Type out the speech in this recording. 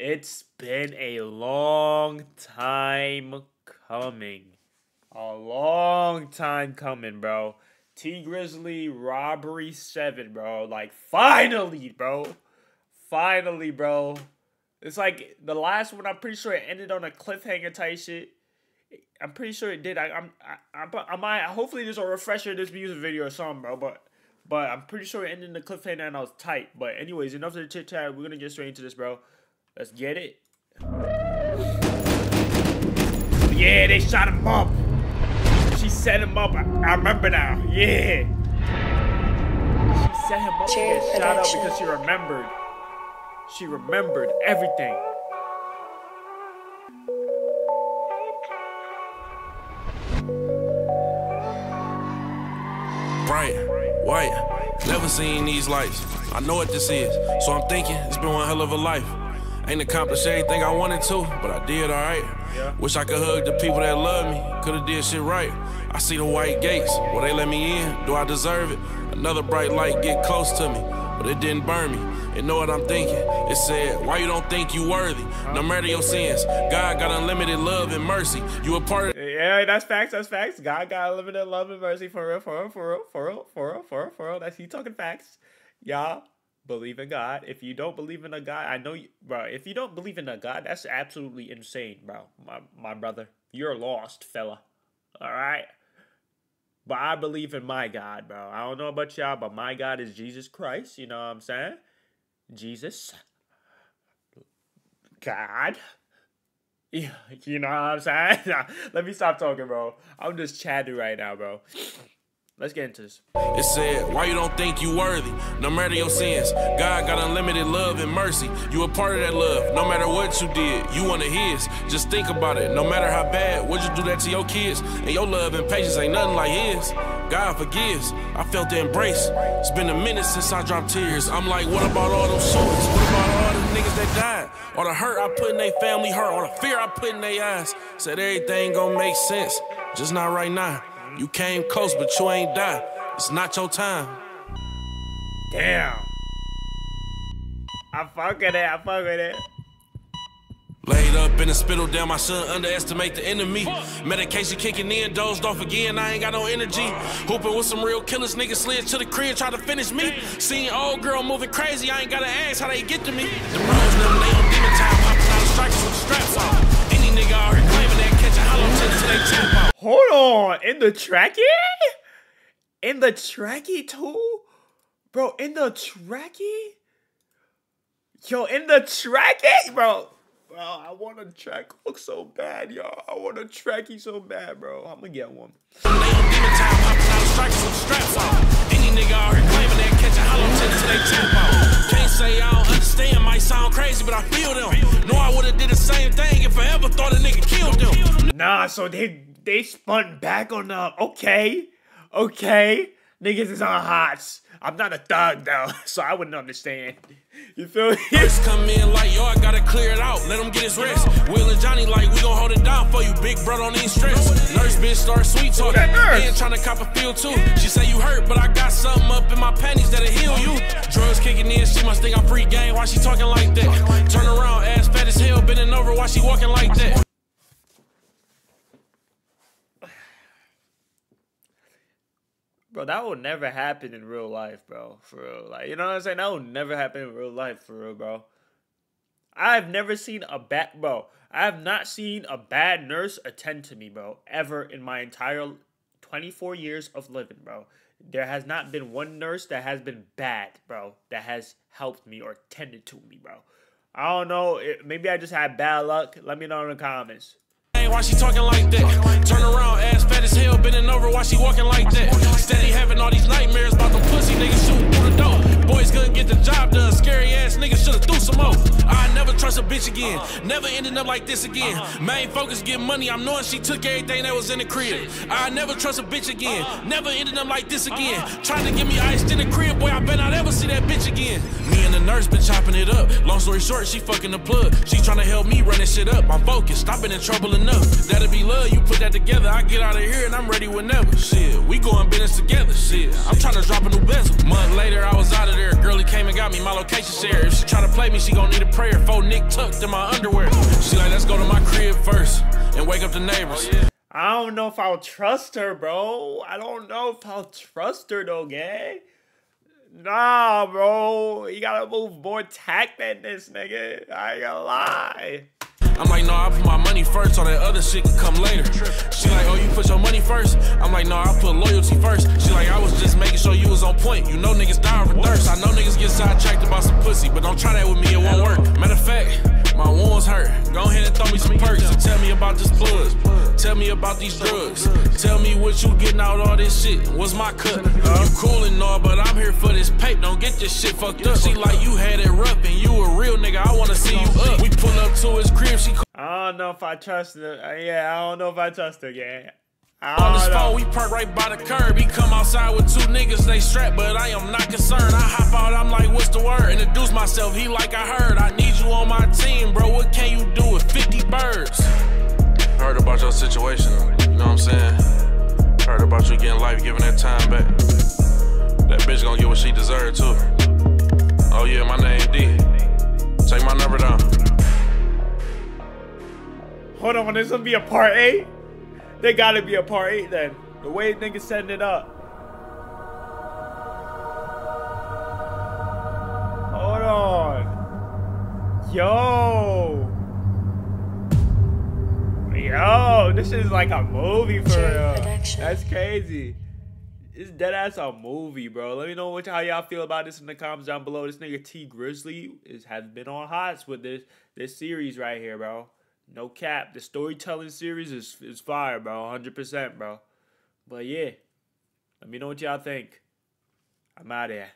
It's been a long time coming. A long time coming, bro. Tee Grizzley Robbery 7, bro. Like, finally, bro. Finally, bro. It's like the last one, I'm pretty sure it ended on a cliffhanger type shit. I'm pretty sure it did. I, I'm, I, I'm, I might, hopefully there's a refresher in this music video or something, bro. But, but I'm pretty sure it ended in the cliffhanger and I was tight. But anyways, enough of the chit chat. We're gonna get straight into this, bro. Let's get it. Yeah, they shot him up. She set him up. I, I remember now. Yeah. She set him up to Chair get shot up because she remembered. She remembered everything. bright, white. Never seen these lights. I know what this is, so I'm thinking it's been one hell of a life. Ain't accomplished everything I wanted to, but I did alright. Wish I could hug the people that love me. Could've did shit right. I see the white gates. Will they let me in? Do I deserve it? Another bright light get close to me, but it didn't burn me. And know what I'm thinking? It said, Why you don't think you worthy? No matter your sins, God got unlimited love and mercy. You a part of Yeah, that's facts. That's facts. God got unlimited love and mercy for real, for real, for real, for real, for real, for real, for real. That's he talking facts. Y'all believe in God. If you don't believe in a God, I know you, bro. If you don't believe in a God, that's absolutely insane, bro. My my brother, you're lost, fella. All right. But I believe in my God, bro. I don't know about y'all, but my God is Jesus Christ. You know what I'm saying? Jesus. God. You know what I'm saying? Let me stop talking, bro. I'm just chatting right now, bro. Let's get into this. It said, Why you don't think you worthy? No matter your sins, God got unlimited love and mercy. You a part of that love, no matter what you did. You one of His. Just think about it. No matter how bad, would you do that to your kids? And your love and patience ain't nothing like His. God forgives. I felt the embrace. It's been a minute since I dropped tears. I'm like, what about all those shooters? What about all the niggas that died? All the hurt I put in their family hurt, all the fear I put in their eyes. Said everything gonna make sense, just not right now. You came close, but you ain't die. It's not your time. Damn. I fuck with it. I fuck with it. Laid up in the spittle, damn, I shouldn't underestimate the enemy. Medication kicking in, dozed off again, I ain't got no energy. Hooping with some real killers, niggas slid to the crib, try to finish me. Seeing old girl moving crazy, I ain't gotta ask how they get to me. The bros, them, they on demon time, popping out of strikers with straps on. Any nigga out here claiming on. In the trackie? In the trackie too? Bro, in the trackie? Yo, in the trackie? Bro. Bro, I want a track look so bad, y'all. I want a trackie so bad, bro. I'm gonna get one. They on demon time, popping out of strikers with the straps on. Any nigga out claiming that catch a hollow tip till they. Can't say I don't understand, might sound crazy, but I feel them. Know I would've did the same thing if I ever thought a nigga killed them. Nah, so they they spun back on the okay, okay. Niggas is on hots. I'm not a thug though, so I wouldn't understand. You feel me? Nurse come in like, yo, I gotta clear it out. Let him get his rest. Will and Johnny like, we gon' hold it down for you, big bro, on these stress. Nurse bitch start sweet talking. nurse? And tryna cop a feel too. She say you hurt, but I got something up in my panties that'll heal you. Drugs kicking in, she must think I'm free game. Why she talking like that? Turn around, ass fat as hell, bending over, why she walking like that? Bro, that will never happen in real life, bro. For real. Like, you know what I'm saying? That will never happen in real life, for real, bro. I've never seen a bad bro. I have not seen a bad nurse attend to me, bro, ever in my entire 24 years of living, bro. There has not been one nurse that has been bad, bro, that has helped me or tended to me, bro. I don't know. It, maybe I just had bad luck. Let me know in the comments. Hey, Why she talking like that? Turn around, ass fat as hell, bending over, why she walking like that? Trust a bitch again, never ending up like this again. Main focus get money, I'm knowing she took everything that was in the crib. I never trust a bitch again, never ending up like this again. Trying to get me iced in the crib, boy, I bet not ever see that bitch again. Me and the nurse been chopping it up. Long story short, she fucking the plug. She trying to help me run this shit up. I'm focused, I've been in trouble enough. That'll be love, you put that together. I get out of here and I'm ready whenever. Shit, we going business together. Shit, I'm trying to drop a new bezel. Month later, I was out of there. Girlie came and got me my location share. If she try to play me, she gon' need a prayer. Four Nick get tucked in my underwear. She like, let's go to my crib first and wake up the neighbors. Oh, I don't know if I'll trust her, bro. I don't know if I'll trust her though, gang. Nah, bro. You gotta move more tact than this, nigga. I ain't gonna lie. I'm like, no, I put my money first, all that other shit can come later. She like, oh, you put your money first? I'm like, no, I put loyalty first. She like, I was just making sure you was on point. You know niggas die of thirst. I know niggas get sidetracked about some pussy, but don't try that with me, it won't work. Matter of fact, my wounds hurt. Go ahead and throw me some perks and tell me about this blood. Tell me about these drugs. Tell me what you getting out all this shit. What's my cut? You cool and all, but I'm here for this pape. Don't get this shit fucked up. She like, you had it rough and you a real nigga. I wanna see you up. We pull up to his crib. She I don't know if I trust her. Uh, yeah, I don't know if I trust her, gang. On his phone, we park right by the curb. He come outside with two niggas, they strapped, but I am not concerned. I hop out, I'm like, what's the word? Introduce myself, he like, I heard. I need you on my team, bro. What can you do with 50 birds? Heard about your situation, you know what I'm saying? Heard about you getting life, giving that time back. That bitch gonna get what she deserved, too. Oh, yeah, my name D. Take my number down. Hold on, there's gonna be a part eight? There gotta be a part eight then. The way niggas setting it up. Hold on. Yo. Yo, this is like a movie for real. That's crazy. It's dead ass a movie, bro. Let me know what how y'all feel about this in the comments down below. This nigga Tee Grizzley is has been on hots with this this series right here, bro. No cap. The storytelling series is is fire, bro. 100%, bro. But yeah. Let me know what y'all think. I'm out of here.